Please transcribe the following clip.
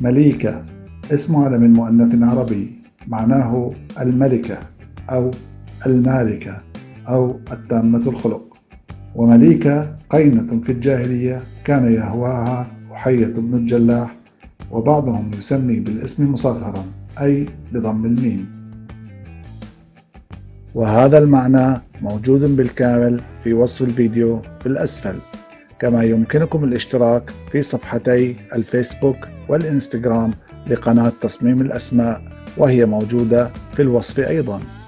مليكة. اسم علم مؤنث عربي. معناه الملكة أو المالكة أو التامة الخلق. ومليكة قينة في الجاهلية. كان يهواها أحية بن الجلاح. وبعضهم يسمي بالاسم مصغرا أي بضم الميم. وهذا المعنى موجود بالكامل في وصف الفيديو في الأسفل. كما يمكنكم الاشتراك في صفحتي الفيسبوك والإنستغرام لقناة تصميم الأسماء وهي موجودة في الوصف أيضاً.